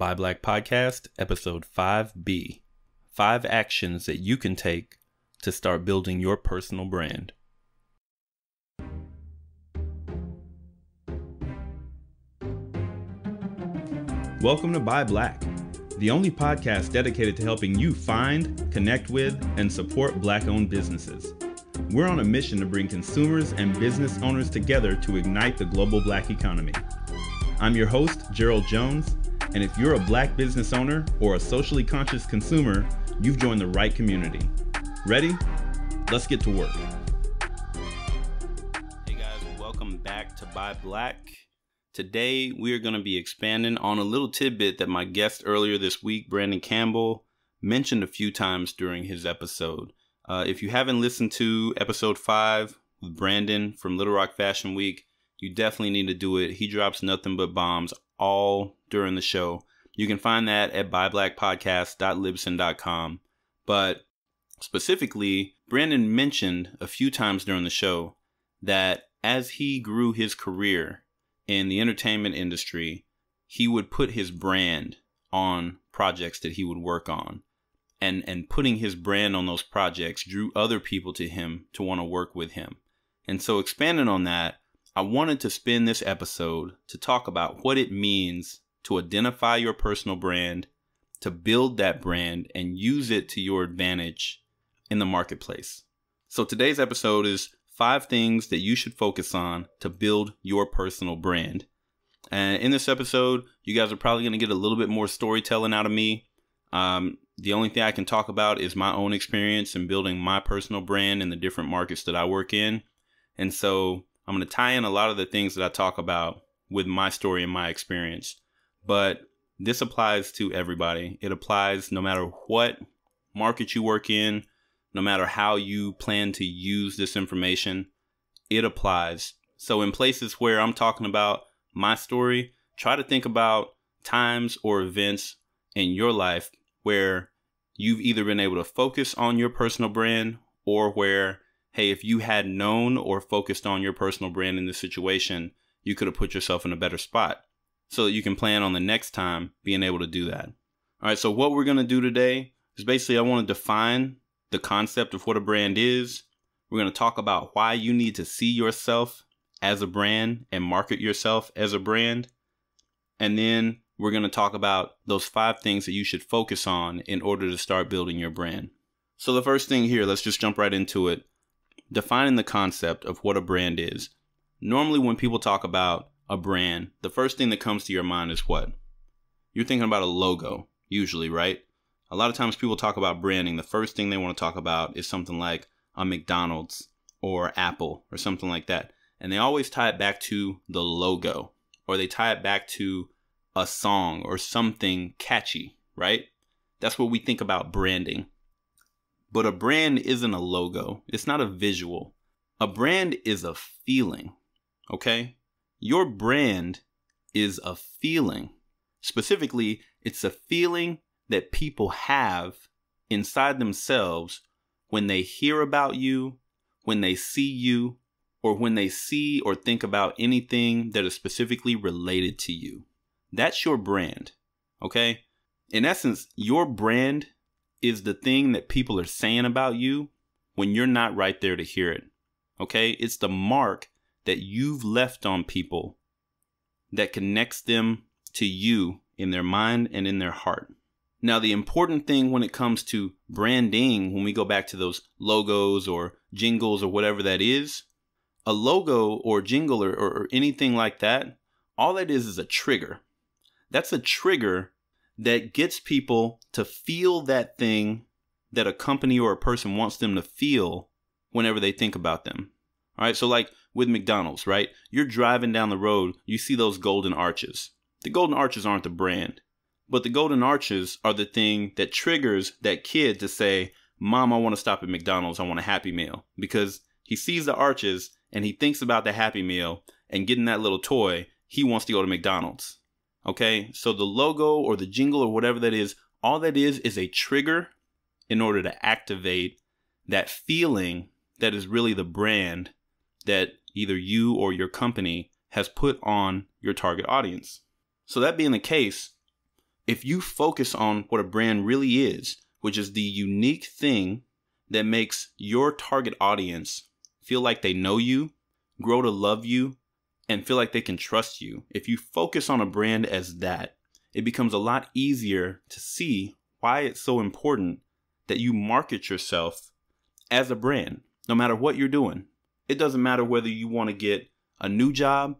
Buy Black Podcast, episode 5B Five Actions That You Can Take to Start Building Your Personal Brand. Welcome to Buy Black, the only podcast dedicated to helping you find, connect with, and support black owned businesses. We're on a mission to bring consumers and business owners together to ignite the global black economy. I'm your host, Gerald Jones, and if you're a black business owner or a socially conscious consumer, you've joined the right community. Ready? Let's get to work. Hey guys, welcome back to Buy Black. Today we are going to be expanding on a little tidbit that my guest earlier this week, Brandon Campbell, mentioned a few times during his episode. Uh, if you haven't listened to episode five with Brandon from Little Rock Fashion Week, you definitely need to do it. He drops nothing but bombs all during the show. You can find that at buyblackpodcast.libsyn.com. But specifically, Brandon mentioned a few times during the show that as he grew his career in the entertainment industry, he would put his brand on projects that he would work on. And, and putting his brand on those projects drew other people to him to want to work with him. And so, expanding on that, I wanted to spend this episode to talk about what it means to identify your personal brand, to build that brand, and use it to your advantage in the marketplace. So today's episode is five things that you should focus on to build your personal brand. And in this episode, you guys are probably going to get a little bit more storytelling out of me. Um, the only thing I can talk about is my own experience in building my personal brand in the different markets that I work in. And so I'm going to tie in a lot of the things that I talk about with my story and my experience. But this applies to everybody. It applies no matter what market you work in, no matter how you plan to use this information, it applies. So, in places where I'm talking about my story, try to think about times or events in your life where you've either been able to focus on your personal brand or where hey, if you had known or focused on your personal brand in this situation, you could have put yourself in a better spot so that you can plan on the next time being able to do that. All right, so what we're going to do today is basically I want to define the concept of what a brand is. We're going to talk about why you need to see yourself as a brand and market yourself as a brand. And then we're going to talk about those five things that you should focus on in order to start building your brand. So, the first thing here, let's just jump right into it defining the concept of what a brand is. Normally, when people talk about a brand, the first thing that comes to your mind is what? You're thinking about a logo, usually, right? A lot of times people talk about branding. The first thing they want to talk about is something like a McDonald's or Apple or something like that. And they always tie it back to the logo or they tie it back to a song or something catchy, right? That's what we think about branding. But a brand isn't a logo, it's not a visual. A brand is a feeling, okay? Your brand is a feeling. Specifically, it's a feeling that people have inside themselves when they hear about you, when they see you, or when they see or think about anything that is specifically related to you. That's your brand, okay? In essence, your brand is the thing that people are saying about you when you're not right there to hear it. Okay? It's the mark that you've left on people that connects them to you in their mind and in their heart. Now, the important thing when it comes to branding, when we go back to those logos or jingles or whatever that is, a logo or jingle or, or, anything like that, all that is is a trigger. That's a trigger that gets people to feel that thing that a company or a person wants them to feel whenever they think about them. All right, so like with McDonald's, right? You're driving down the road, you see those golden arches. The golden arches aren't the brand, but the golden arches are the thing that triggers that kid to say, Mom, I want to stop at McDonald's. I want a Happy Meal. Because he sees the arches and he thinks about the Happy Meal and getting that little toy. He wants to go to McDonald's. Okay, so the logo or the jingle or whatever that is, all that is is a trigger in order to activate that feeling that is really the brand that either you or your company has put on your target audience. So, that being the case, If you focus on what a brand really is, which is the unique thing that makes your target audience feel like they know you, grow to love you, and feel like they can trust you, if you focus on a brand as that, it becomes a lot easier to see why it's so important that you market yourself as a brand, no matter what you're doing. It doesn't matter whether you want to get a new job,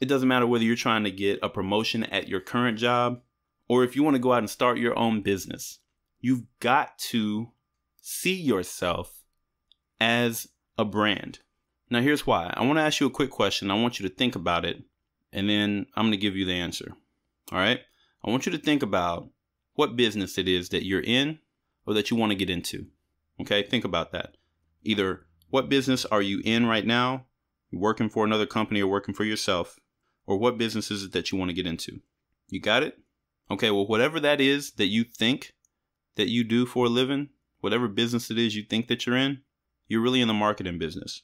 it doesn't matter whether you're trying to get a promotion at your current job, or if you want to go out and start your own business. You've got to see yourself as a brand. Now, here's why. I want to ask you a quick question. I want you to think about it, and then I'm going to give you the answer. All right? I want you to think about what business it is that you're in or that you want to get into. Okay? Think about that. Either what business are you in right now, working for another company or working for yourself, or what business is it that you want to get into? You got it? Okay, well, whatever that is that you think that you do for a living, whatever business it is you think that you're in, you're really in the marketing business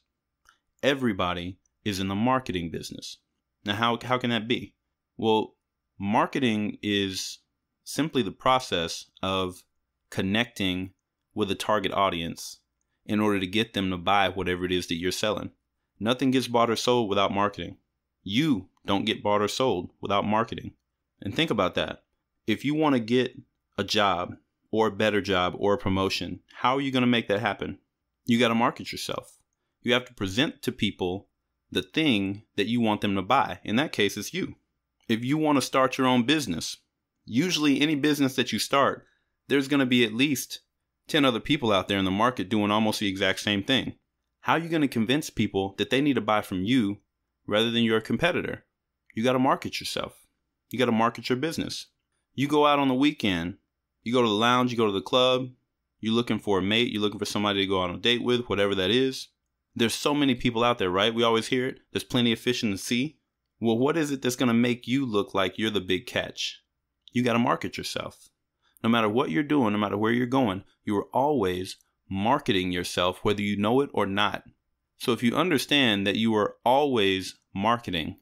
everybody is in the marketing business. Now, how, how can that be? Well, marketing is simply the process of connecting with a target audience in order to get them to buy whatever it is that you're selling. Nothing gets bought or sold without marketing. You don't get bought or sold without marketing. And think about that. If you want to get a job or a better job or a promotion, how are you going to make that happen? You got to market yourself. You have to present to people the thing that you want them to buy. In that case, it's you. If you want to start your own business, usually any business that you start, there's going to be at least 10 other people out there in the market doing almost the exact same thing. How are you going to convince people that they need to buy from you rather than your competitor? You got to market yourself. You got to market your business. You go out on the weekend, you go to the lounge, you go to the club, you're looking for a mate, you're looking for somebody to go on a date with, whatever that is. There's so many people out there, right? We always hear it. There's plenty of fish in the sea. Well, what is it that's going to make you look like you're the big catch? You got to market yourself. No matter what you're doing, no matter where you're going, you are always marketing yourself, whether you know it or not. So if you understand that you are always marketing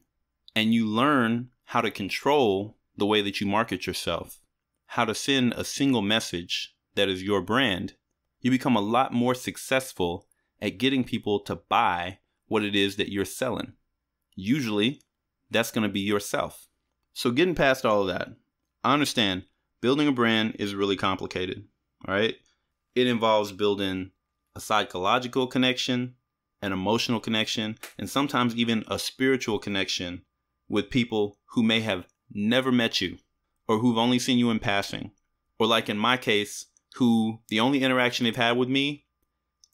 and you learn how to control the way that you market yourself, how to send a single message that is your brand, you become a lot more successful at getting people to buy what it is that you're selling. Usually, that's going to be yourself. So, getting past all of that, I understand building a brand is really complicated, all right? It involves building a psychological connection, an emotional connection, and sometimes even a spiritual connection with people who may have never met you or who've only seen you in passing. Or, like in my case, who the only interaction they've had with me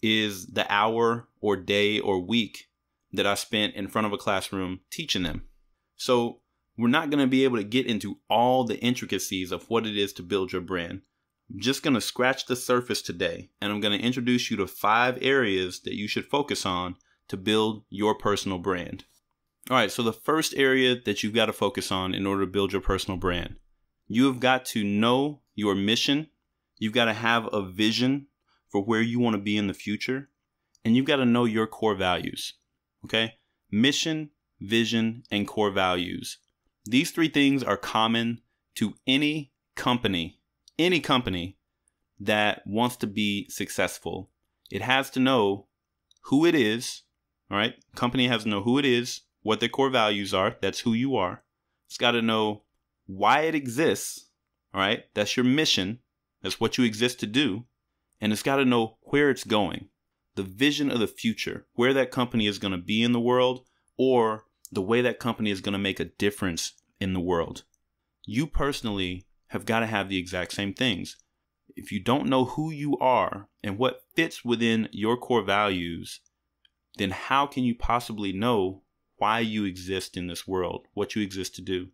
is the hour or day or week that I spent in front of a classroom teaching them. So we're not going to be able to get into all the intricacies of what it is to build your brand. I'm just going to scratch the surface today, and I'm going to introduce you to five areas that you should focus on to build your personal brand. All right, so the first area that you've got to focus on in order to build your personal brand, you have got to know your mission. You've got to have a vision for where you want to be in the future, and you've got to know your core values. Okay? Mission, vision, and core values. These three things are common to any company, any company that wants to be successful. It has to know who it is, all right? Company has to know who it is, what their core values are, that's who you are. It's got to know why it exists, all right? That's your mission. That's what you exist to do and it's got to know where it's going, the vision of the future, where that company is going to be in the world, or the way that company is going to make a difference in the world. You personally have got to have the exact same things. If you don't know who you are and what fits within your core values, then how can you possibly know why you exist in this world, what you exist to do?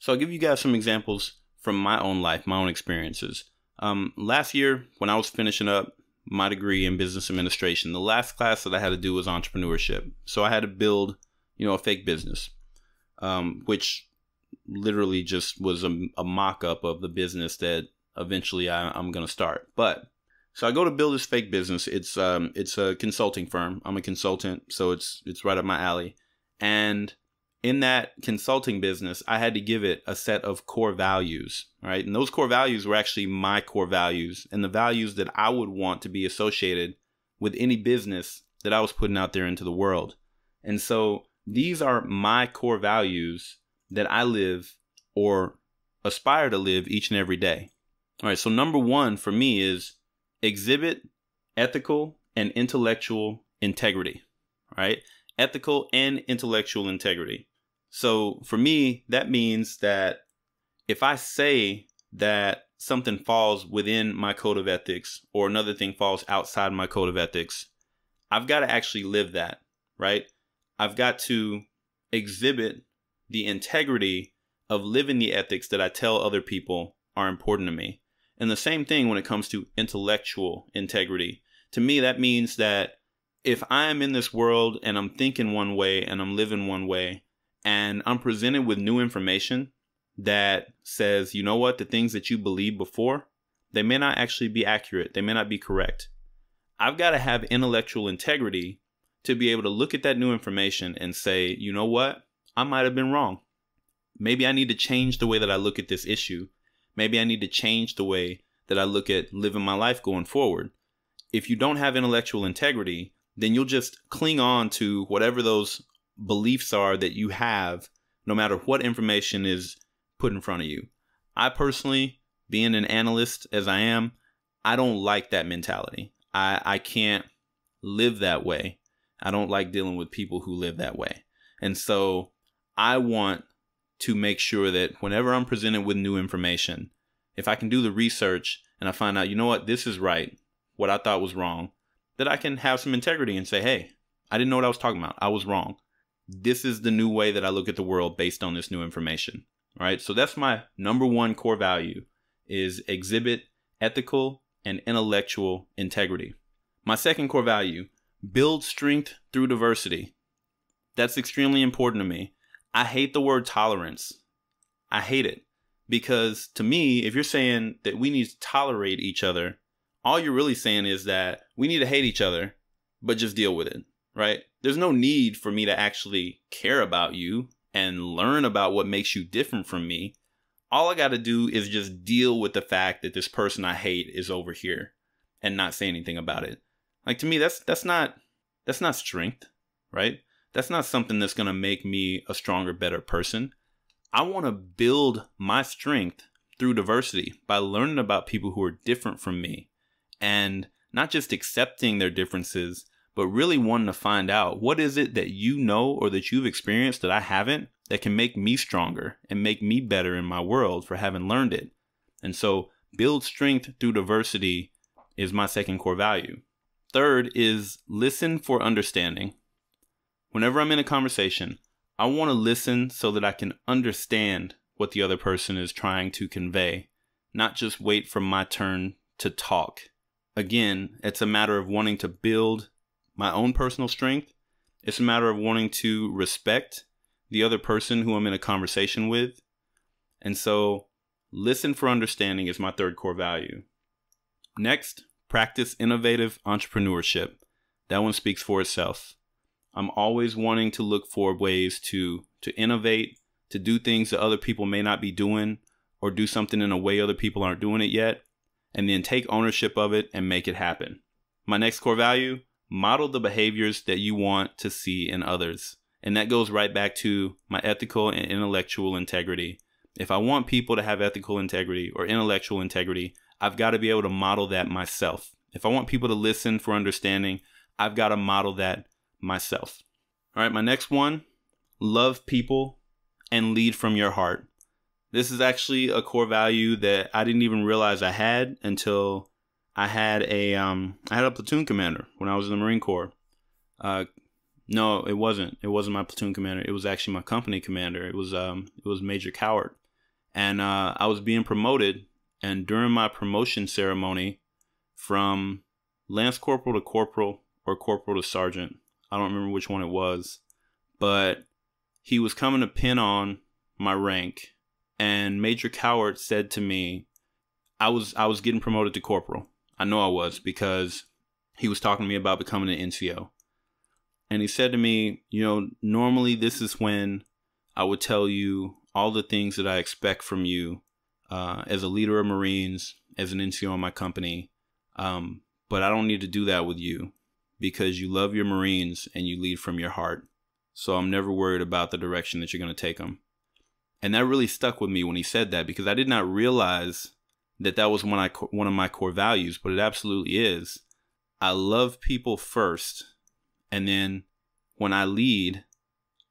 So I'll give you guys some examples from my own life, my own experiences. Um, last year, when I was finishing up my degree in business administration, the last class that I had to do was entrepreneurship. So I had to build, you know, a fake business, um, which literally just was a, a mock up of the business that eventually I, am going to start. But so I go to build this fake business. It's um, it's a consulting firm. I'm a consultant, so it's it's right up my alley. And in that consulting business, I had to give it a set of core values, right? And those core values were actually my core values and the values that I would want to be associated with any business that I was putting out there into the world. And so these are my core values that I live or aspire to live each and every day. All right, so number one for me is exhibit ethical and intellectual integrity, right? Ethical and intellectual integrity. So for me, that means that if I say that something falls within my code of ethics or another thing falls outside my code of ethics, I've got to actually live that, right? I've got to exhibit the integrity of living the ethics that I tell other people are important to me. And the same thing when it comes to intellectual integrity. To me, that means that if I am in this world and I'm thinking one way and I'm living one way, and I'm presented with new information that says, you know what, the things that you believed before, they may not actually be accurate, they may not be correct. I've got to have intellectual integrity to be able to look at that new information and say, you know what, I might have been wrong. Maybe I need to change the way that I look at this issue. Maybe I need to change the way that I look at living my life going forward. If you don't have intellectual integrity, then you'll just cling on to whatever those beliefs are that you have, no matter what information is put in front of you. I personally, being an analyst as I am, I don't like that mentality. I, I can't live that way. I don't like dealing with people who live that way. And so I want to make sure that whenever I'm presented with new information, if I can do the research and I find out, you know what, this is right, what I thought was wrong, that I can have some integrity and say, hey, I didn't know what I was talking about. I was wrong this is the new way that I look at the world based on this new information. All right. So that's my number one core value is exhibit ethical and intellectual integrity. My second core value, build strength through diversity. That's extremely important to me. I hate the word tolerance. I hate it because to me, if you're saying that we need to tolerate each other, all you're really saying is that we need to hate each other, but just deal with it right? There's no need for me to actually care about you and learn about what makes you different from me. All I got to do is just deal with the fact that this person I hate is over here and not say anything about it. Like to me that's that's not that's not strength, right? That's not something that's going to make me a stronger, better person. I want to build my strength through diversity by learning about people who are different from me and not just accepting their differences, but really wanting to find out what is it that you know or that you've experienced that I haven't that can make me stronger and make me better in my world for having learned it. And so, build strength through diversity is my second core value. Third is listen for understanding. Whenever I'm in a conversation, I want to listen so that I can understand what the other person is trying to convey, not just wait for my turn to talk. Again, it's a matter of wanting to build my own personal strength. It's a matter of wanting to respect the other person who I'm in a conversation with. And so, listen for understanding is my third core value. Next, practice innovative entrepreneurship. That one speaks for itself. I'm always wanting to look for ways to to innovate, to do things that other people may not be doing or do something in a way other people aren't doing it yet and then take ownership of it and make it happen. My next core value, model the behaviors that you want to see in others. And that goes right back to my ethical and intellectual integrity. If I want people to have ethical integrity or intellectual integrity, I've got to be able to model that myself. If I want people to listen for understanding, I've got to model that myself. All right, my next one love people and lead from your heart. This is actually a core value that I didn't even realize I had until I had a um I had a platoon commander when I was in the Marine Corps. Uh, no, it wasn't. It wasn't my platoon commander. It was actually my company commander. It was um it was Major Coward, and uh, I was being promoted. And during my promotion ceremony, from lance corporal to corporal or corporal to sergeant, I don't remember which one it was, but he was coming to pin on my rank, and Major Coward said to me, I was I was getting promoted to corporal I know I was because he was talking to me about becoming an NCO. And he said to me, you know, normally this is when I would tell you all the things that I expect from you uh, as a leader of Marines, as an NCO in my company. Um, but I don't need to do that with you because you love your Marines and you lead from your heart. So I'm never worried about the direction that you're going to take them. And that really stuck with me when he said that because I did not realize that that was one, I, one of my core values, but it absolutely is. I love people first. And then when I lead,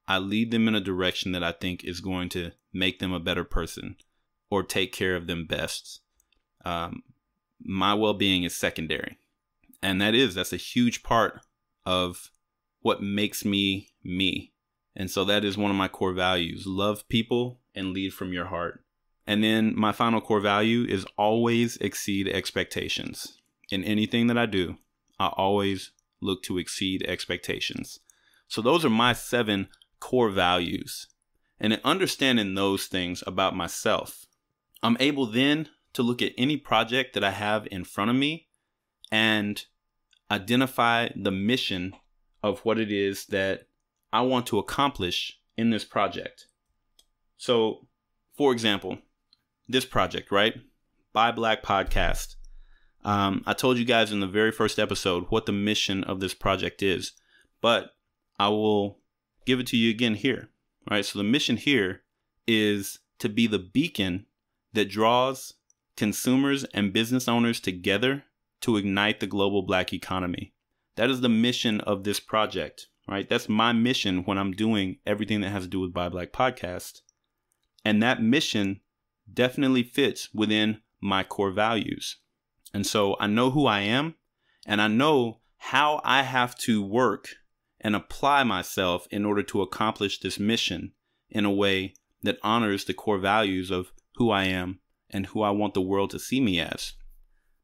I lead them in a direction that I think is going to make them a better person or take care of them best. Um, my well being is secondary. And that is, that's a huge part of what makes me me. And so that is one of my core values love people and lead from your heart. And then my final core value is always exceed expectations. In anything that I do, I always look to exceed expectations. So those are my seven core values. And in understanding those things about myself, I'm able then to look at any project that I have in front of me and identify the mission of what it is that I want to accomplish in this project. So, for example, this project, right? Buy Black Podcast. Um, I told you guys in the very first episode what the mission of this project is, but I will give it to you again here. All right. So the mission here is to be the beacon that draws consumers and business owners together to ignite the global black economy. That is the mission of this project, right? That's my mission when I'm doing everything that has to do with Buy Black Podcast. And that mission definitely fits within my core values. And so I know who I am and I know how I have to work and apply myself in order to accomplish this mission in a way that honors the core values of who I am and who I want the world to see me as.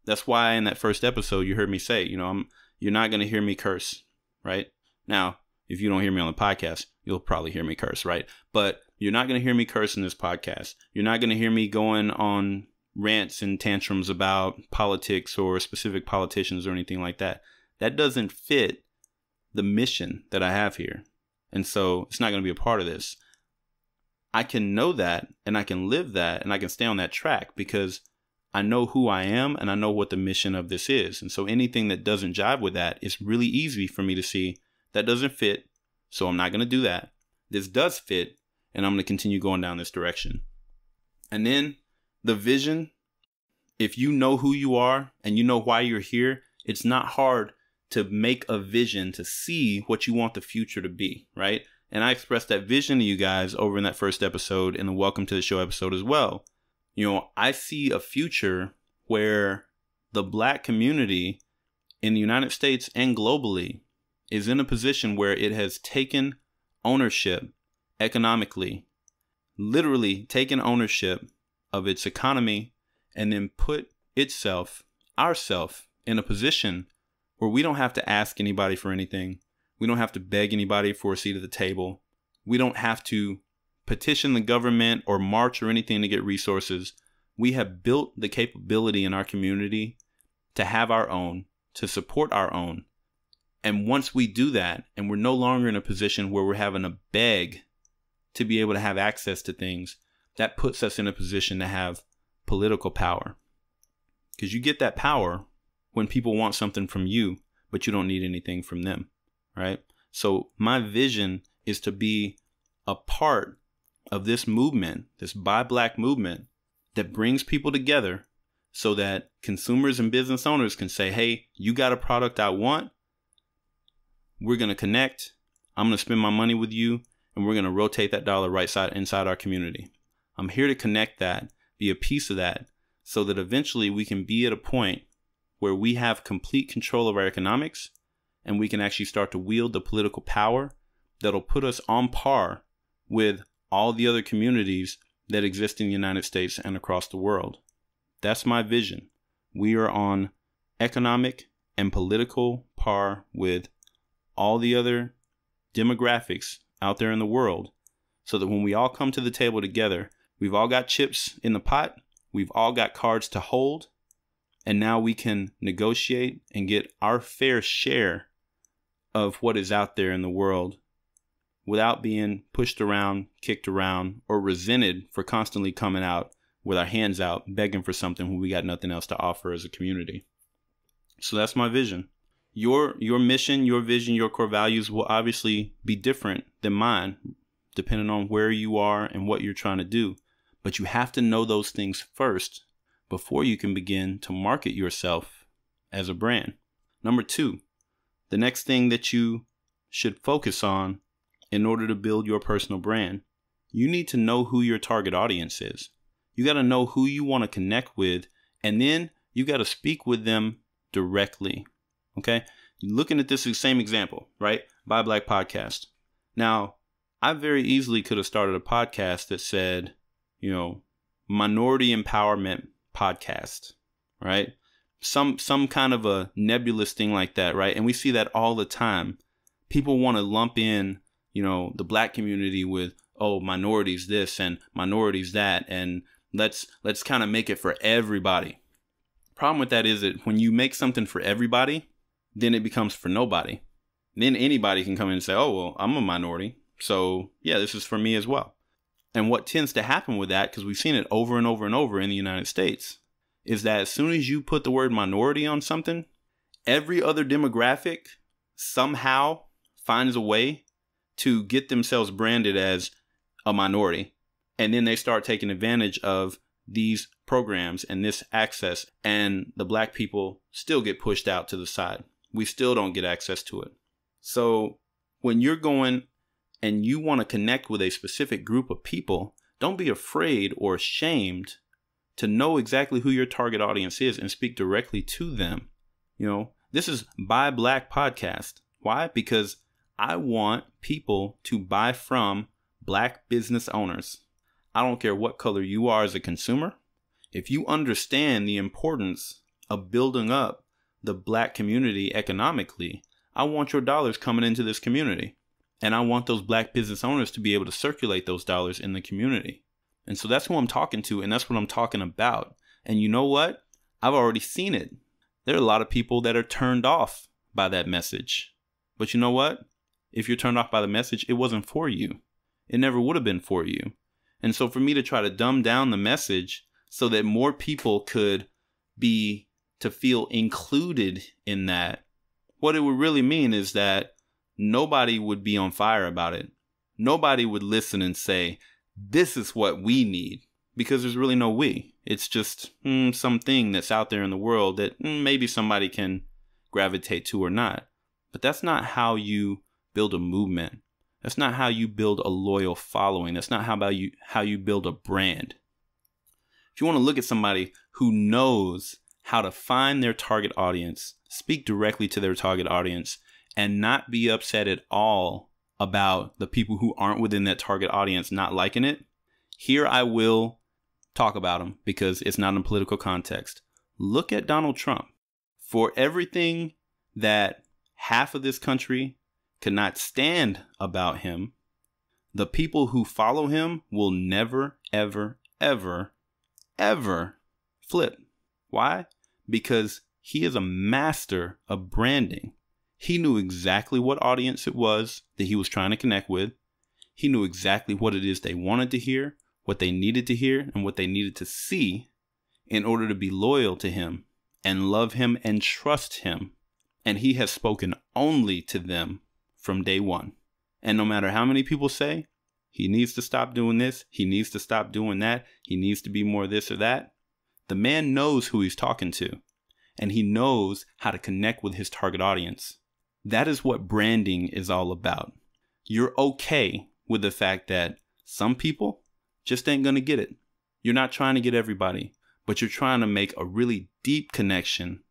That's why in that first episode you heard me say, you know, I'm you're not going to hear me curse, right? Now, if you don't hear me on the podcast, you'll probably hear me curse, right? But you're not going to hear me curse in this podcast. You're not going to hear me going on rants and tantrums about politics or specific politicians or anything like that. That doesn't fit the mission that I have here. And so it's not going to be a part of this. I can know that and I can live that and I can stay on that track because I know who I am and I know what the mission of this is. And so anything that doesn't jive with that is really easy for me to see that doesn't fit. So I'm not going to do that. This does fit and I'm going to continue going down this direction. And then the vision, if you know who you are and you know why you're here, it's not hard to make a vision to see what you want the future to be, right? And I expressed that vision to you guys over in that first episode in the Welcome to the Show episode as well. You know, I see a future where the black community in the United States and globally is in a position where it has taken ownership economically, literally taken ownership of its economy and then put itself, ourself, in a position where we don't have to ask anybody for anything. We don't have to beg anybody for a seat at the table. We don't have to petition the government or march or anything to get resources. We have built the capability in our community to have our own, to support our own. And once we do that, and we're no longer in a position where we're having to beg to be able to have access to things, that puts us in a position to have political power. Because you get that power when people want something from you, but you don't need anything from them, right? So my vision is to be a part of this movement, this buy black movement that brings people together so that consumers and business owners can say, "Hey, you got a product I want. We're going to connect. I'm going to spend my money with you and we're going to rotate that dollar right side inside our community. I'm here to connect that, be a piece of that so that eventually we can be at a point where we have complete control of our economics and we can actually start to wield the political power that'll put us on par with all the other communities that exist in the United States and across the world. That's my vision. We are on economic and political par with all the other demographics out there in the world so that when we all come to the table together, we've all got chips in the pot, we've all got cards to hold, and now we can negotiate and get our fair share of what is out there in the world without being pushed around, kicked around, or resented for constantly coming out with our hands out, begging for something when we got nothing else to offer as a community. So that's my vision. Your your mission, your vision, your core values will obviously be different than mine, depending on where you are and what you're trying to do. But you have to know those things first before you can begin to market yourself as a brand. Number two, the next thing that you should focus on in order to build your personal brand, you need to know who your target audience is. You got to know who you want to connect with, and then you got to speak with them directly. Okay? Looking at this same example, right? Buy Black Podcast. Now, I very easily could have started a podcast that said, you know, minority empowerment podcast, right? Some some kind of a nebulous thing like that, right? And we see that all the time. People want to lump in, you know, the black community with oh, minorities this and minorities that and let's let's kind of make it for everybody. Problem with that is that when you make something for everybody, then it becomes for nobody. Then anybody can come in and say, "Oh, well, I'm a minority. So, yeah, this is for me as well." And what tends to happen with that, because we've seen it over and over and over in the United States, is that as soon as you put the word minority on something, every other demographic somehow finds a way to get themselves branded as a minority. And then they start taking advantage of these programs and this access, and the black people still get pushed out to the side. We still don't get access to it. So when you're going and you want to connect with a specific group of people, don't be afraid or ashamed to know exactly who your target audience is and speak directly to them. You know, this is Buy Black podcast. Why? Because I want people to buy from black business owners. I don't care what color you are as a consumer. If you understand the importance of building up the black community economically, I want your dollars coming into this community. And I want those black business owners to be able to circulate those dollars in the community. And so that's who I'm talking to, and that's what I'm talking about. And you know what? I've already seen it. There are a lot of people that are turned off by that message. But you know what? If you're turned off by the message, it wasn't for you. It never would have been for you. And so for me to try to dumb down the message so that more people could be to feel included in that, what it would really mean is that nobody would be on fire about it. Nobody would listen and say, this is what we need because there's really no we. It's just mm, something that's out there in the world that mm, maybe somebody can gravitate to or not. But that's not how you build a movement. That's not how you build a loyal following. That's not how about you how you build a brand. If you want to look at somebody who knows how to find their target audience, speak directly to their target audience, and not be upset at all about the people who aren't within that target audience not liking it, here I will talk about them because it's not in political context. Look at Donald Trump. For everything that half of this country cannot stand about him, the people who follow him will never, ever, ever, ever flip. Why? Because he is a master of branding. He knew exactly what audience it was that he was trying to connect with. He knew exactly what it is they wanted to hear, what they needed to hear, and what they needed to see in order to be loyal to him and love him and trust him. And he has spoken only to them from day one. And no matter how many people say, he needs to stop doing this, he needs to stop doing that, he needs to be more this or that, the man knows who he's talking to. And he knows how to connect with his target audience. That is what branding is all about. You're okay with the fact that some people just ain't gonna get it. You're not trying to get everybody, but you're trying to make a really deep connection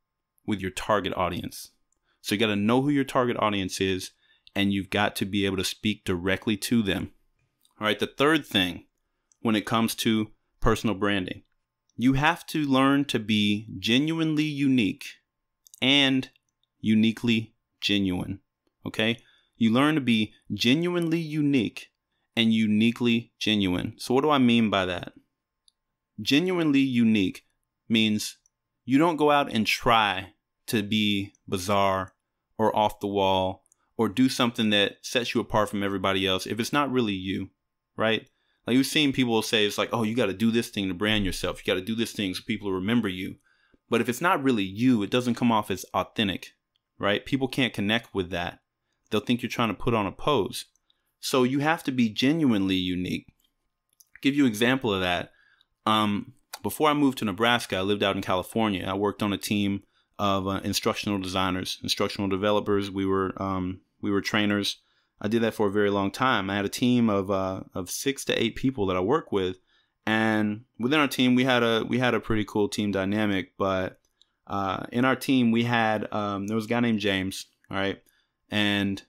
with your target audience. So you gotta know who your target audience is, and you've got to be able to speak directly to them. All right, the third thing when it comes to personal branding, you have to learn to be genuinely unique and uniquely genuine. Okay? You learn to be genuinely unique and uniquely genuine. So, what do I mean by that? Genuinely unique means you don't go out and try to be bizarre or off the wall or do something that sets you apart from everybody else if it's not really you, right? Like you've seen people say it's like, oh, you got to do this thing to brand yourself. You got to do this thing so people remember you. But if it's not really you, it doesn't come off as authentic, right? People can't connect with that. They'll think you're trying to put on a pose. So you have to be genuinely unique. I'll give you an example of that. Um, before I moved to Nebraska, I lived out in California. I worked on a team of uh, instructional designers, instructional developers. We were um, we were trainers. I did that for a very long time. I had a team of uh, of six to eight people that I work with, and within our team we had a we had a pretty cool team dynamic. But uh, in our team we had um, there was a guy named James, all right, and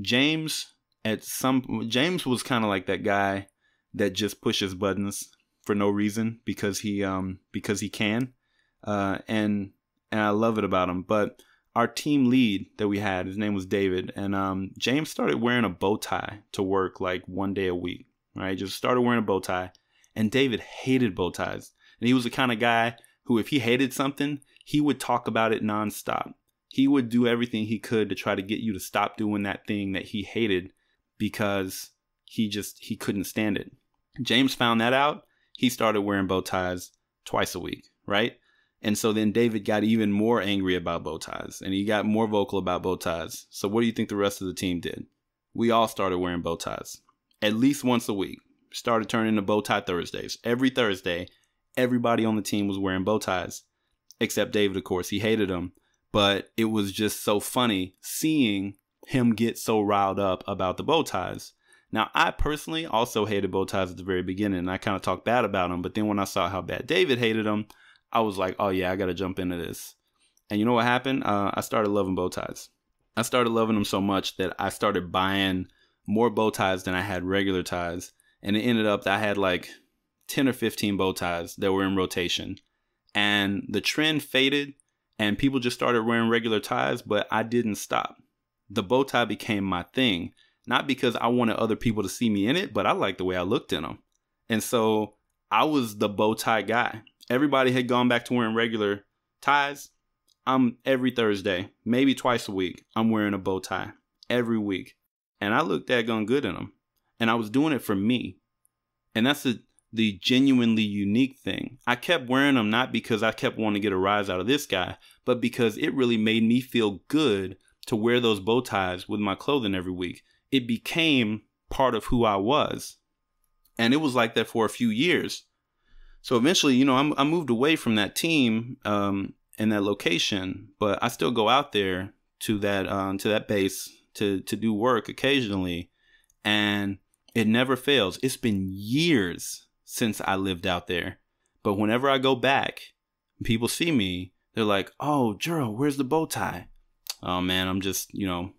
James at some James was kind of like that guy that just pushes buttons for no reason because he um because he can, uh, and and I love it about him. But our team lead that we had, his name was David, and um, James started wearing a bow tie to work like one day a week. Right, just started wearing a bow tie, and David hated bow ties, and he was the kind of guy who, if he hated something, he would talk about it nonstop. He would do everything he could to try to get you to stop doing that thing that he hated because he just he couldn't stand it. James found that out. He started wearing bow ties twice a week, right? And so then David got even more angry about bow ties and he got more vocal about bow ties. So what do you think the rest of the team did? We all started wearing bow ties at least once a week. Started turning into bow tie Thursdays. Every Thursday, everybody on the team was wearing bow ties, except David, of course. He hated them, but it was just so funny seeing him get so riled up about the bow ties. Now, I personally also hated bow ties at the very beginning, and I kind of talked bad about them. But then when I saw how bad David hated them, I was like, oh yeah, I got to jump into this. And you know what happened? Uh, I started loving bow ties. I started loving them so much that I started buying more bow ties than I had regular ties. And it ended up that I had like 10 or 15 bow ties that were in rotation. And the trend faded and people just started wearing regular ties, but I didn't stop. The bow tie became my thing, not because I wanted other people to see me in it, but I liked the way I looked in them. And so I was the bow tie guy everybody had gone back to wearing regular ties. I'm every Thursday, maybe twice a week, I'm wearing a bow tie every week. And I looked that gun good in them. And I was doing it for me. And that's the, the genuinely unique thing. I kept wearing them not because I kept wanting to get a rise out of this guy, but because it really made me feel good to wear those bow ties with my clothing every week. It became part of who I was. And it was like that for a few years. So eventually, you know, I'm, I moved away from that team um, and that location, but I still go out there to that um, to that base to to do work occasionally, and it never fails. It's been years since I lived out there, but whenever I go back, people see me. They're like, "Oh, Juro, where's the bow tie?" Oh man, I'm just you know,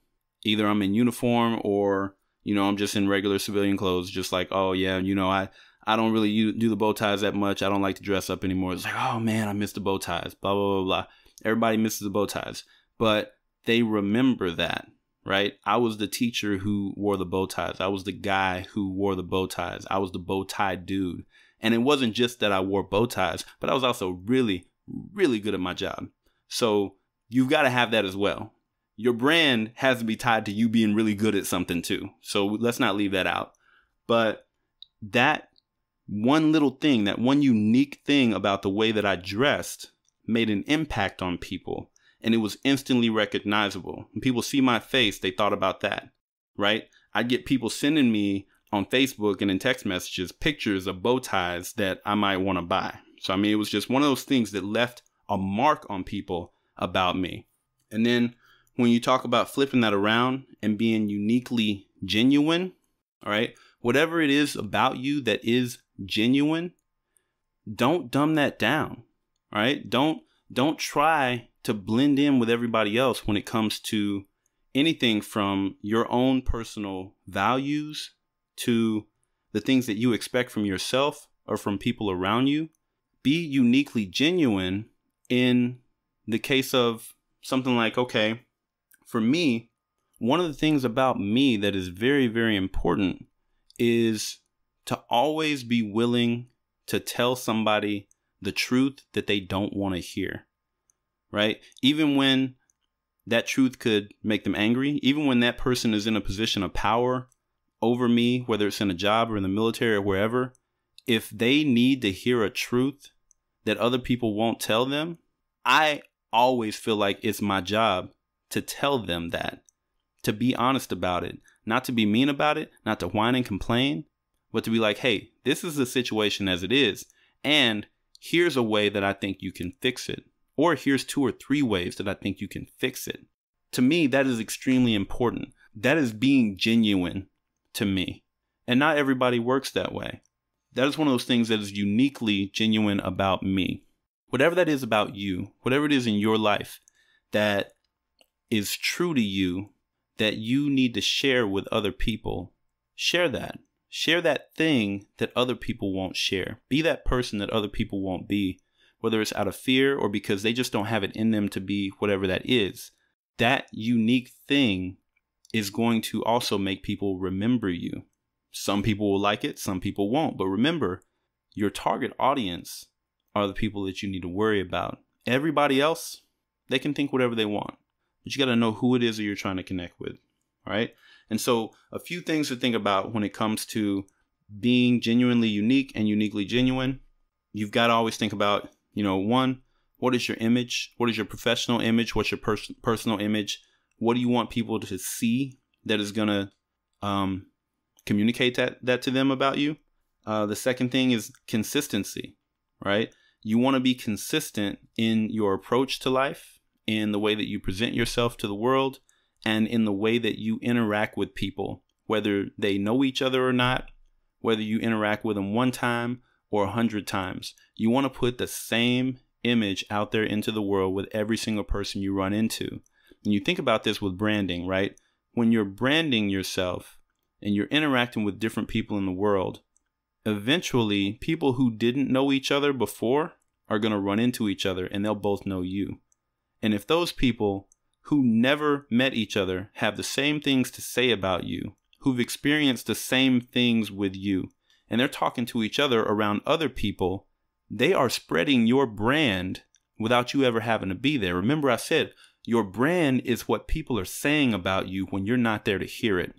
either I'm in uniform or you know I'm just in regular civilian clothes. Just like, oh yeah, you know I I don't really do the bow ties that much. I don't like to dress up anymore. It's like, oh man, I miss the bow ties. Blah blah blah blah. Everybody misses the bow ties, but they remember that, right? I was the teacher who wore the bow ties. I was the guy who wore the bow ties. I was the bow tie dude. And it wasn't just that I wore bow ties, but I was also really, really good at my job. So you've got to have that as well. Your brand has to be tied to you being really good at something too. So let's not leave that out. But that one little thing, that one unique thing about the way that I dressed made an impact on people and it was instantly recognizable. When people see my face, they thought about that, right? I'd get people sending me on Facebook and in text messages pictures of bow ties that I might want to buy. So, I mean, it was just one of those things that left a mark on people about me. And then when you talk about flipping that around and being uniquely genuine, all right, whatever it is about you that is genuine, don't dumb that down. Right? Don't don't try to blend in with everybody else when it comes to anything from your own personal values to the things that you expect from yourself or from people around you. Be uniquely genuine in the case of something like, okay, for me, one of the things about me that is very, very important is to always be willing to tell somebody the truth that they don't want to hear. Right? Even when that truth could make them angry, even when that person is in a position of power over me, whether it's in a job or in the military or wherever, if they need to hear a truth that other people won't tell them, I always feel like it's my job to tell them that, to be honest about it, not to be mean about it, not to whine and complain, but to be like, hey, this is the situation as it is, and here's a way that I think you can fix it. Or here's two or three ways that I think you can fix it. To me, that is extremely important. That is being genuine to me. And not everybody works that way. That is one of those things that is uniquely genuine about me. Whatever that is about you, whatever it is in your life that is true to you, that you need to share with other people, share that. Share that thing that other people won't share. Be that person that other people won't be, whether it's out of fear or because they just don't have it in them to be whatever that is. That unique thing is going to also make people remember you. Some people will like it, some people won't. But remember, your target audience are the people that you need to worry about. Everybody else, they can think whatever they want. But you got to know who it is that you're trying to connect with. All right. And so, a few things to think about when it comes to being genuinely unique and uniquely genuine. You've got to always think about, you know, one, what is your image? What is your professional image? What's your pers- personal image? What do you want people to see that is going to um, communicate that that to them about you. Uh, the second thing is consistency, right? You want to be consistent in your approach to life, in the way that you present yourself to the world, and in the way that you interact with people, whether they know each other or not, whether you interact with them one time or a hundred times. You want to put the same image out there into the world with every single person you run into. And you think about this with branding, right? When you're branding yourself, and you're interacting with different people in the world, eventually people who didn't know each other before are going to run into each other and they'll both know you. And if those people who never met each other have the same things to say about you, who've experienced the same things with you, and they're talking to each other around other people, they are spreading your brand without you ever having to be there. Remember, I said your brand is what people are saying about you when you're not there to hear it.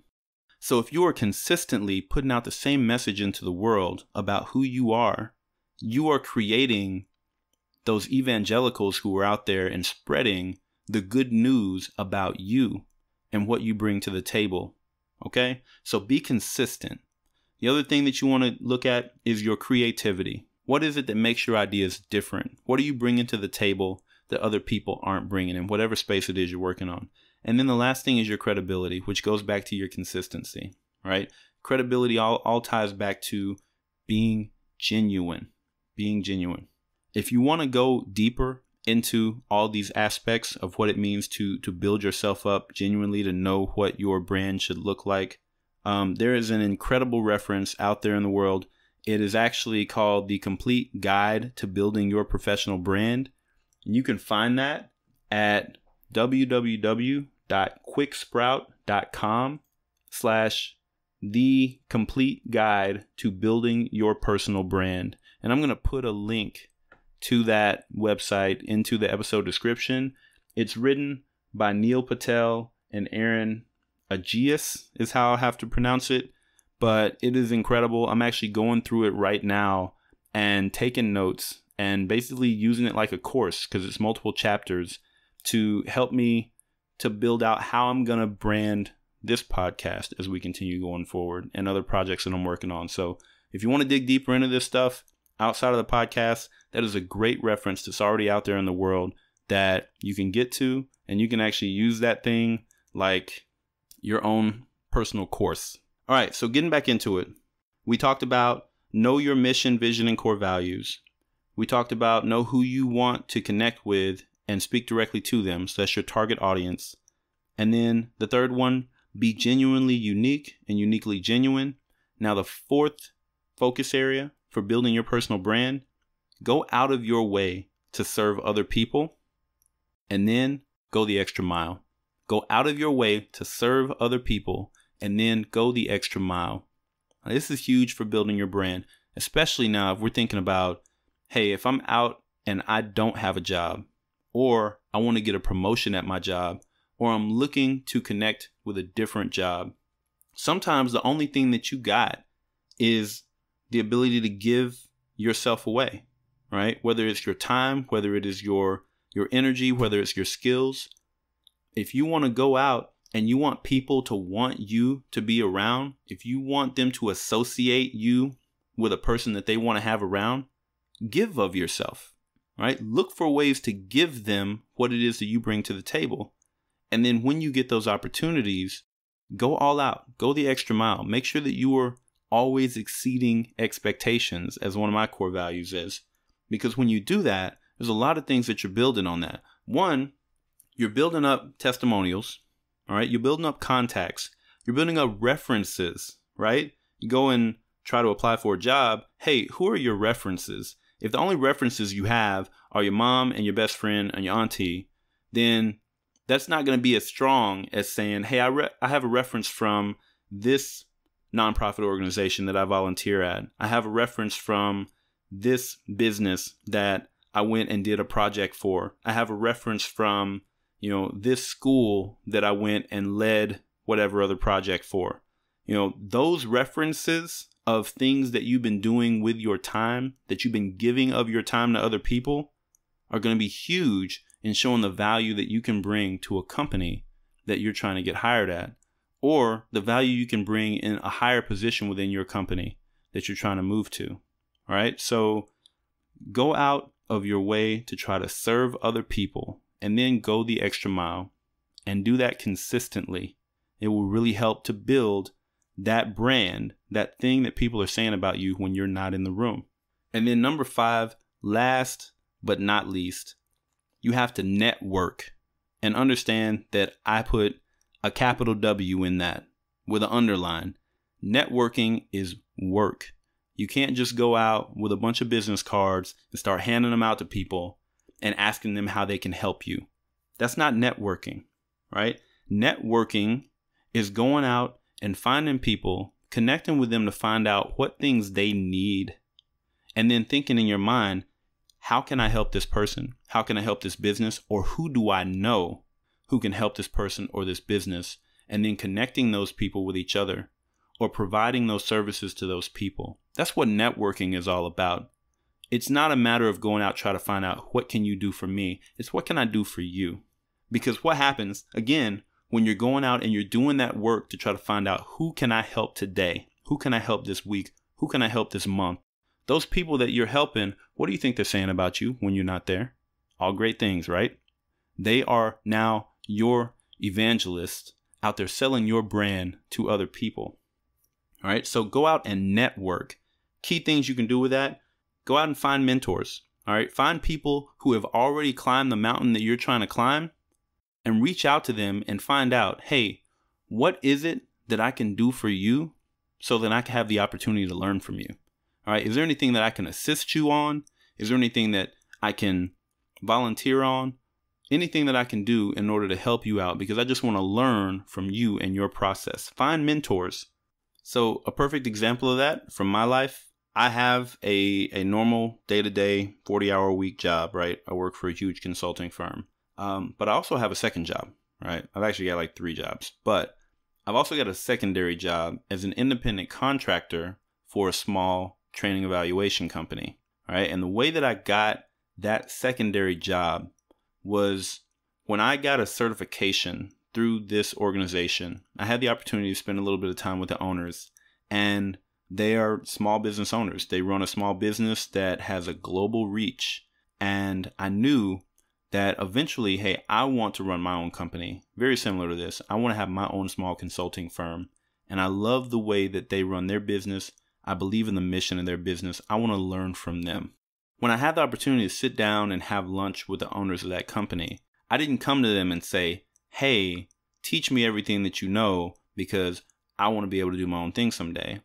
So if you are consistently putting out the same message into the world about who you are, you are creating those evangelicals who are out there and spreading the good news about you and what you bring to the table. Okay? So be consistent. The other thing that you want to look at is your creativity. What is it that makes your ideas different? What are you bringing to the table that other people aren't bringing in whatever space it is you're working on? And then the last thing is your credibility, which goes back to your consistency, right? Credibility all, all ties back to being genuine, being genuine. If you want to go deeper into all these aspects of what it means to to build yourself up genuinely to know what your brand should look like, um, there is an incredible reference out there in the world. It is actually called the Complete Guide to Building Your Professional Brand. You can find that at www.quicksprout.com slash the complete guide to building your personal brand. And I'm going to put a link to that website into the episode description. It's written by Neil Patel and Aaron Agius is how I have to pronounce it, but it is incredible. I'm actually going through it right now and taking notes and basically using it like a course because it's multiple chapters to help me to build out how I'm going to brand this podcast as we continue going forward and other projects that I'm working on. So if you want to dig deeper into this stuff outside of the podcast, that is a great reference that's already out there in the world that you can get to and you can actually use that thing like your own personal course. All right, so getting back into it, we talked about know your mission, vision, and core values. We talked about know who you want to connect with and speak directly to them. So that's your target audience. And then the third one, be genuinely unique and uniquely genuine. Now, the fourth focus area for building your personal brand, go out of your way to serve other people and then go the extra mile. Go out of your way to serve other people and then go the extra mile. Now, this is huge for building your brand, especially now if we're thinking about, hey, if I'm out and I don't have a job, or I want to get a promotion at my job, or I'm looking to connect with a different job. Sometimes the only thing that you got is the ability to give yourself away, right? Whether it's your time, whether it is your your energy, whether it's your skills. If you want to go out and you want people to want you to be around, if you want them to associate you with a person that they want to have around, give of yourself, right? Look for ways to give them what it is that you bring to the table. And then when you get those opportunities, go all out, go the extra mile. Make sure that you are always exceeding expectations, as one of my core values is. Because when you do that, there's a lot of things that you're building on that. One, you're building up testimonials, all right? You're building up contacts, you're building up references, right? You go and try to apply for a job. Hey, who are your references? If the only references you have are your mom and your best friend and your auntie, then that's not going to be as strong as saying, "Hey, I I have a reference from this nonprofit organization that I volunteer at. I have a reference from this business that I went and did a project for. I have a reference from, you know, this school that I went and led whatever other project for. You know, those references of things that you've been doing with your time, that you've been giving of your time to other people, are going to be huge in showing the value that you can bring to a company that you're trying to get hired at, or the value you can bring in a higher position within your company that you're trying to move to. All right. So go out of your way to try to serve other people and then go the extra mile and do that consistently. It will really help to build that brand, that thing that people are saying about you when you're not in the room. And then number five, last but not least, you have to network and understand that I put a capital W in that with an underline. Networking is work. You can't just go out with a bunch of business cards and start handing them out to people and asking them how they can help you. That's not networking, right? Networking is going out and finding people, connecting with them to find out what things they need, and then thinking in your mind, how can I help this person? How can I help this business? Or who do I know who can help this person or this business? And then connecting those people with each other or providing those services to those people. That's what networking is all about. It's not a matter of going out trying to find out what can you do for me. It's what can I do for you? Because what happens again when you're going out and you're doing that work to try to find out who can I help today? Who can I help this week? Who can I help this month? Those people that you're helping, what do you think they're saying about you when you're not there? All great things, right? They are now your evangelists out there selling your brand to other people. All right, so go out and network. Key things you can do with that go out and find mentors. All right, find people who have already climbed the mountain that you're trying to climb and reach out to them and find out hey, what is it that I can do for you so that I can have the opportunity to learn from you? All right, is there anything that I can assist you on? Is there anything that I can volunteer on? Anything that I can do in order to help you out because I just want to learn from you and your process. Find mentors. So, a perfect example of that from my life, I have a, a normal day to day, 40 hour week job, right? I work for a huge consulting firm. Um, but I also have a second job, right? I've actually got like three jobs, but I've also got a secondary job as an independent contractor for a small training evaluation company. Right. And the way that I got that secondary job was when I got a certification through this organization, I had the opportunity to spend a little bit of time with the owners, and they are small business owners. They run a small business that has a global reach. And I knew that eventually, hey, I want to run my own company. Very similar to this. I want to have my own small consulting firm. And I love the way that they run their business. I believe in the mission of their business. I want to learn from them. When I had the opportunity to sit down and have lunch with the owners of that company, I didn't come to them and say, hey, teach me everything that you know because I want to be able to do my own thing someday.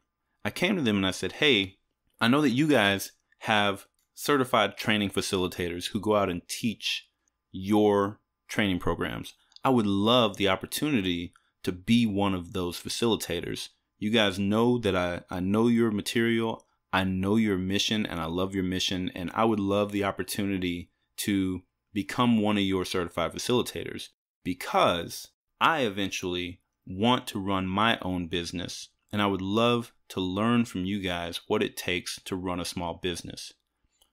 I came to them and I said, hey, I know that you guys have certified training facilitators who go out and teach your training programs. I would love the opportunity to be one of those facilitators you guys know that I, I know your material, I know your mission, and I love your mission. And I would love the opportunity to become one of your certified facilitators because I eventually want to run my own business and I would love to learn from you guys what it takes to run a small business.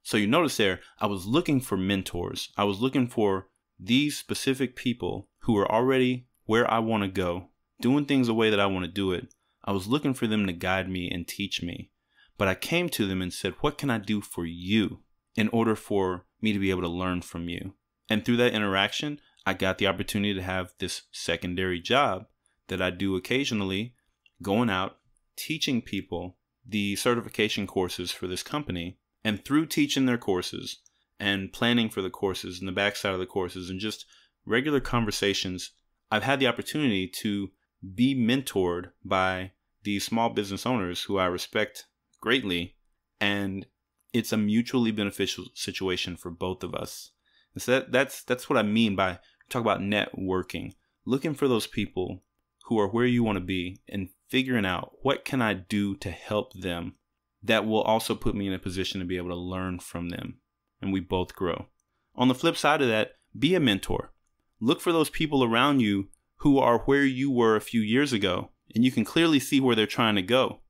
So you notice there, I was looking for mentors. I was looking for these specific people who are already where I want to go, doing things the way that I want to do it. I was looking for them to guide me and teach me. But I came to them and said, What can I do for you in order for me to be able to learn from you? And through that interaction, I got the opportunity to have this secondary job that I do occasionally, going out, teaching people the certification courses for this company. And through teaching their courses and planning for the courses and the backside of the courses and just regular conversations, I've had the opportunity to be mentored by these small business owners who I respect greatly. And it's a mutually beneficial situation for both of us. And so that, that's that's what I mean by talk about networking. Looking for those people who are where you want to be and figuring out what can I do to help them that will also put me in a position to be able to learn from them and we both grow. On the flip side of that, be a mentor. Look for those people around you who are where you were a few years ago and you can clearly see where they're trying to go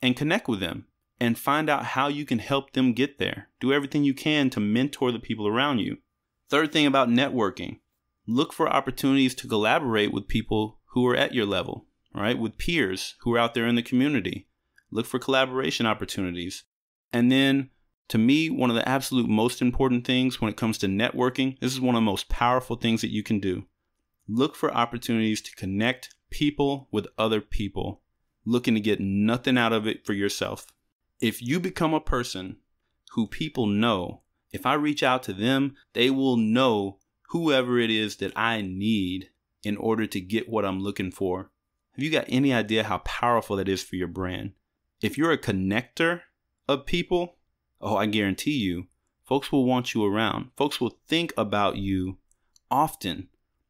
and connect with them and find out how you can help them get there. Do everything you can to mentor the people around you. Third thing about networking look for opportunities to collaborate with people who are at your level, right? With peers who are out there in the community. Look for collaboration opportunities. And then, to me, one of the absolute most important things when it comes to networking, this is one of the most powerful things that you can do. Look for opportunities to connect people with other people, looking to get nothing out of it for yourself. If you become a person who people know, if I reach out to them, they will know whoever it is that I need in order to get what I'm looking for. Have you got any idea how powerful that is for your brand? If you're a connector of people, oh, I guarantee you, folks will want you around. Folks will think about you often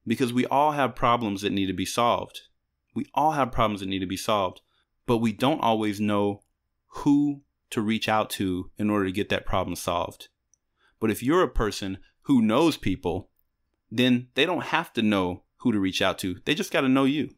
because we all have problems that need to be solved. We all have problems that need to be solved, but we don't always know who to reach out to in order to get that problem solved. But if you're a person who knows people, then they don't have to know who to reach out to. They just got to know you.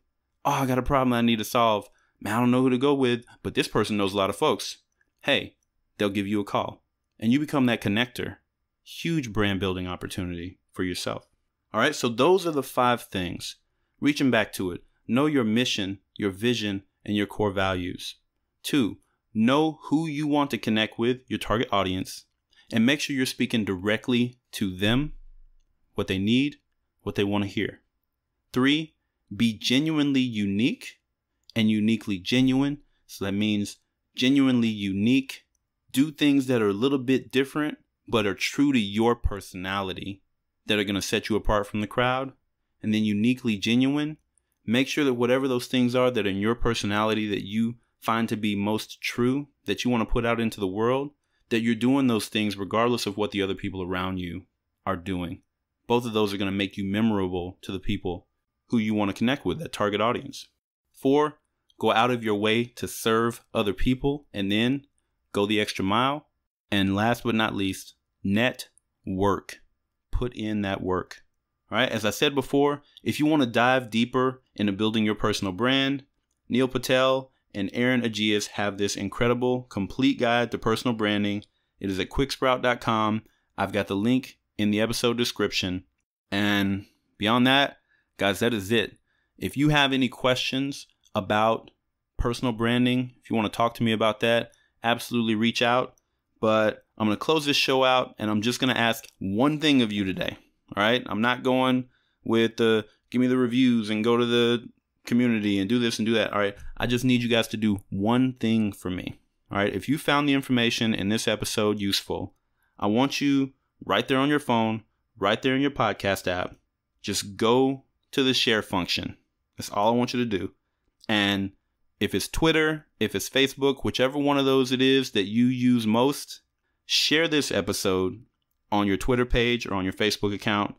Oh, I got a problem I need to solve. Man, I don't know who to go with, but this person knows a lot of folks. Hey, they'll give you a call and you become that connector. Huge brand building opportunity for yourself. All right, so those are the five things. Reaching back to it, know your mission, your vision, and your core values. Two, know who you want to connect with, your target audience, and make sure you're speaking directly to them, what they need, what they want to hear. Three, be genuinely unique and uniquely genuine. So that means genuinely unique. Do things that are a little bit different, but are true to your personality that are going to set you apart from the crowd. And then uniquely genuine. Make sure that whatever those things are that are in your personality that you find to be most true, that you want to put out into the world, that you're doing those things regardless of what the other people around you are doing. Both of those are going to make you memorable to the people who you want to connect with, that target audience. Four, go out of your way to serve other people and then go the extra mile. And last but not least, net work. Put in that work. All right. As I said before, if you want to dive deeper into building your personal brand, Neil Patel and Aaron Agius have this incredible complete guide to personal branding. It is at quicksprout.com. I've got the link in the episode description. And beyond that, guys, that is it. If you have any questions about personal branding, if you want to talk to me about that, absolutely reach out. But I'm going to close this show out and I'm just going to ask one thing of you today. All right. I'm not going with the give me the reviews and go to the community and do this and do that. All right. I just need you guys to do one thing for me. All right. If you found the information in this episode useful, I want you right there on your phone, right there in your podcast app, just go to the share function. That's all I want you to do. And if it's Twitter, if it's Facebook, whichever one of those it is that you use most, share this episode on your Twitter page or on your Facebook account.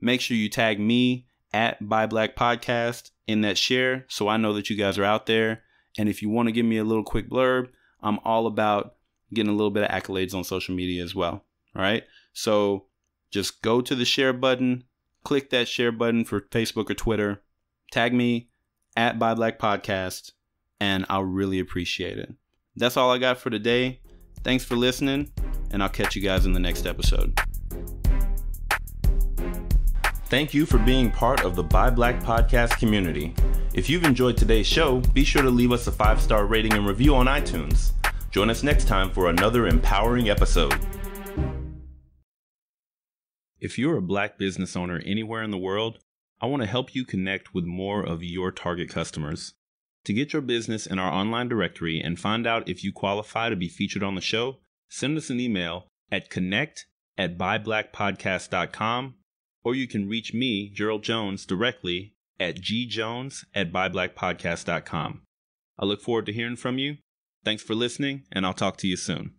Make sure you tag me at Buy Black Podcast in that share so I know that you guys are out there. And if you want to give me a little quick blurb, I'm all about getting a little bit of accolades on social media as well. All right. So just go to the share button, click that share button for Facebook or Twitter. Tag me at Buy Black Podcast, and I'll really appreciate it. That's all I got for today. Thanks for listening, and I'll catch you guys in the next episode. Thank you for being part of the Buy Black Podcast community. If you've enjoyed today's show, be sure to leave us a five star rating and review on iTunes. Join us next time for another empowering episode. If you're a black business owner anywhere in the world, I want to help you connect with more of your target customers. To get your business in our online directory and find out if you qualify to be featured on the show, send us an email at connect at buyblackpodcast.com or you can reach me, Gerald Jones, directly at gjones at buyblackpodcast.com. I look forward to hearing from you. Thanks for listening, and I'll talk to you soon.